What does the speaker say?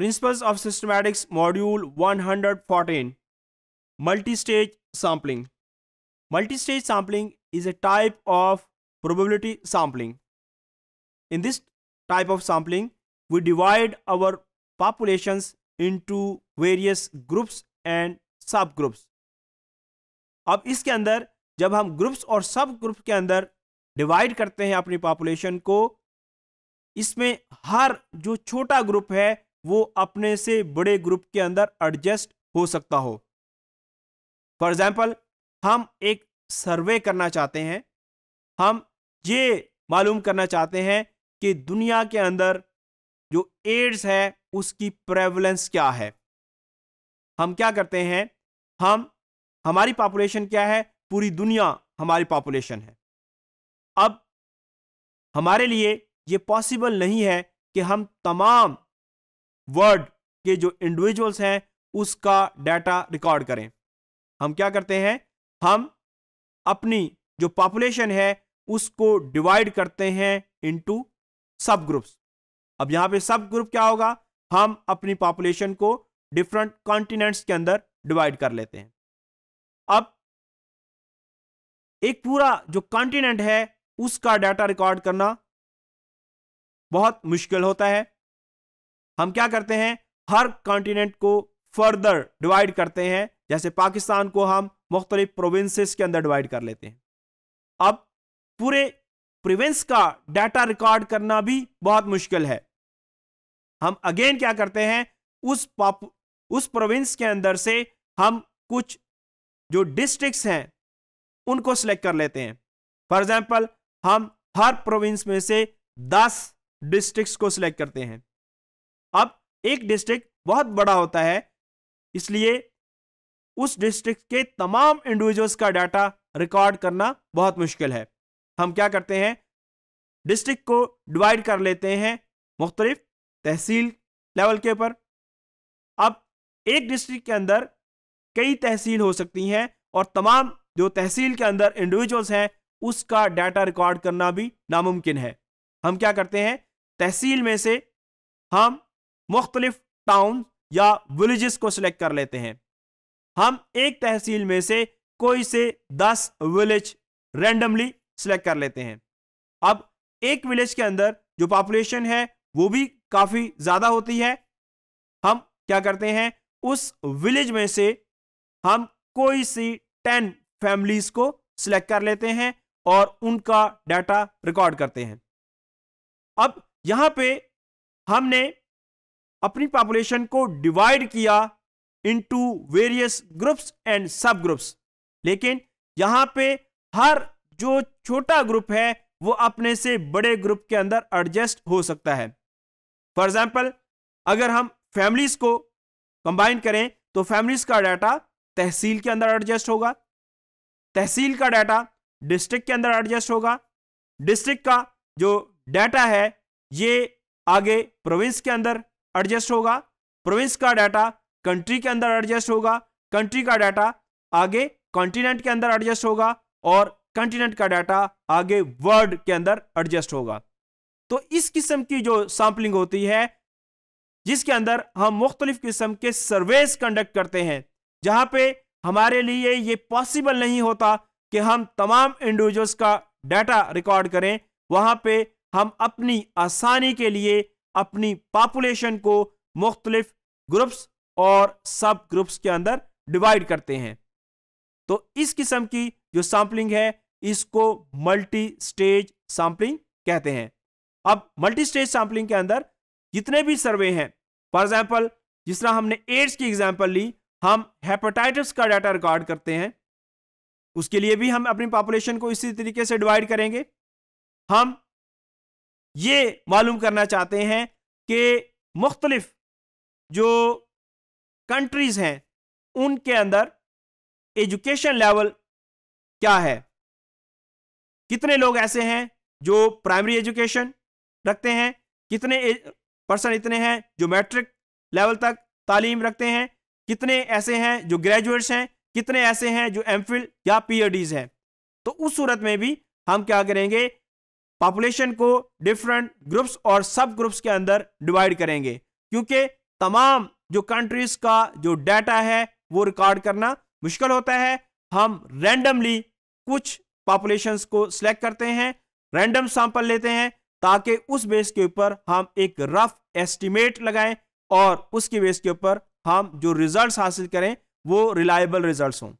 Principles of Systematics Module 114 Multi-stage sampling. Multi-stage sampling is a type of probability sampling. In this type of sampling, we divide our populations into various groups and subgroups. अब इसके अंदर जब हम groups और सब group के अंदर divide करते हैं अपनी पॉपुलेशन को इसमें हर जो छोटा ग्रुप है वो अपने से बड़े ग्रुप के अंदर एडजस्ट हो सकता हो। फॉर एग्ज़ाम्पल हम एक सर्वे करना चाहते हैं। हम ये मालूम करना चाहते हैं कि दुनिया के अंदर जो एड्स है, उसकी प्रेवलेंस क्या है। हम क्या करते हैं? हम, हमारी पॉपुलेशन क्या है? पूरी दुनिया हमारी पॉपुलेशन है। अब हमारे लिए ये पॉसिबल नहीं है कि हम तमाम वर्ड के जो इंडिविजुअल्स हैं, उसका डाटा रिकॉर्ड करें। हम क्या करते हैं? हम अपनी जो पॉपुलेशन है, उसको डिवाइड करते हैं इनटू सब ग्रुप्स अब यहाँ पे सब ग्रुप क्या होगा? हम अपनी पॉपुलेशन को डिफरेंट कॉन्टिनेंट्स के अंदर डिवाइड कर लेते हैं। अब एक पूरा जो कॉन्टिनेंट है, उसका डाटा रिकॉर्ड करना बहुत मुश्किल होता है। हम क्या करते हैं? हर कॉन्टिनेंट को फर्दर डिवाइड करते हैं। जैसे पाकिस्तान को हम मुख्तलिफ़ प्रोविंसेस के अंदर डिवाइड कर लेते हैं। अब पूरे प्रोविंस का डाटा रिकॉर्ड करना भी बहुत मुश्किल है। हम अगेन क्या करते हैं? उस पॉप, उस प्रोविंस के अंदर से हम कुछ जो डिस्ट्रिक्ट्स हैं, उनको सिलेक्ट कर लेते हैं। फॉर एग्ज़ाम्पल हम हर प्रोविंस में से दस डिस्ट्रिक्ट्स को सिलेक्ट करते हैं। अब एक डिस्ट्रिक्ट बहुत बड़ा होता है, इसलिए उस डिस्ट्रिक्ट के तमाम इंडिविजुअल्स का डाटा रिकॉर्ड करना बहुत मुश्किल है। हम क्या करते हैं? डिस्ट्रिक्ट को डिवाइड कर लेते हैं, मुख्तलिफ़ तहसील लेवल के ऊपर। अब एक डिस्ट्रिक्ट के अंदर कई तहसील हो सकती हैं और तमाम जो तहसील के अंदर इंडिविजुअल्स हैं, उसका डाटा रिकॉर्ड करना भी नामुमकिन है। हम क्या करते हैं? तहसील में से हम मुख्तलिफ़ टाउन या विलेजेस को सिलेक्ट कर लेते हैं। हम एक तहसील में से कोई से दस विलेज रेंडमली सिलेक्ट कर लेते हैं। अब एक विलेज के अंदर जो पॉपुलेशन है, वो भी काफ़ी ज़्यादा होती है। हम क्या करते हैं, उस विलेज में से हम कोई सी टेन फैमिलीज़ को सिलेक्ट कर लेते हैं और उनका डाटा रिकॉर्ड करते हैं। अब यहाँ पे हमने अपनी पॉपुलेशन को डिवाइड किया into various groups and sub groups लेकिन यहाँ पे हर जो छोटा ग्रुप है, वो अपने से बड़े ग्रुप के अंदर एडजस्ट हो सकता है। फॉर एग्ज़ाम्पल अगर हम फैमिलीज़ को कंबाइन करें तो फैमिलीज़ का डाटा तहसील के अंदर एडजस्ट होगा। तहसील का डाटा डिस्ट्रिक्ट के अंदर एडजस्ट होगा। डिस्ट्रिक्ट का जो डाटा है, ये आगे प्रोविंस के अंदर एडजस्ट होगा। प्रोविंस का डाटा कंट्री के अंदर एडजस्ट होगा। कंट्री का डाटा आगे कॉन्टिनेंट के अंदर एडजस्ट होगा और कॉन्टिनेंट का डाटा आगे वर्ल्ड के अंदर एडजस्ट होगा। तो इस किस्म की जो सैंपलिंग होती है, जिसके अंदर हम मुख्तलिफ़ किस्म के सर्वेस कंडक्ट करते हैं, जहाँ पे हमारे लिए ये पॉसिबल नहीं होता कि हम तमाम इंडिविजुअल्स का डाटा रिकॉर्ड करें, वहाँ पे हम अपनी आसानी के लिए अपनी पॉपुलेशन को मुख्तलिफ़ ग्रुप्स और सब ग्रुप्स के अंदर डिवाइड करते हैं। तो इस किस्म की जो सैम्पलिंग है, इसको मल्टी स्टेज सैम्पलिंग कहते हैं। अब मल्टी स्टेज सैम्पलिंग के अंदर जितने भी सर्वे हैं फॉर एग्ज़ाम्पल जिस तरह हमने एड्स की एग्ज़ाम्पल ली, हम हेपेटाइटिस का डाटा रिकॉर्ड करते हैं, उसके लिए भी हम अपनी पॉपुलेशन को इसी तरीके से डिवाइड करेंगे। हम ये मालूम करना चाहते हैं कि मुख्तलिफ़ जो कंट्रीज़ हैं, उनके अंदर एजुकेशन लेवल क्या है? कितने लोग ऐसे हैं जो प्राइमरी एजुकेशन रखते हैं? कितने पर्सन इतने हैं जो मैट्रिक लेवल तक तालीम रखते हैं? कितने ऐसे हैं जो ग्रेजुएट्स हैं? कितने ऐसे हैं जो एम या पी हैं? तो उस सूरत में भी हम क्या करेंगे? पॉपुलेशन को डिफरेंट ग्रुप्स और सब ग्रुप्स के अंदर डिवाइड करेंगे। क्योंकि तमाम जो कंट्रीज़ का जो डाटा है, वो रिकॉर्ड करना मुश्किल होता है। हम रैंडमली कुछ पॉपुलेशंस को सिलेक्ट करते हैं रैंडम सैंपल लेते हैं, ताकि उस बेस के ऊपर हम एक रफ एस्टिमेट लगाएँ और उसके बेस के ऊपर हम जो रिजल्ट्स हासिल करें, वो रिलायबल रिजल्ट्स हों।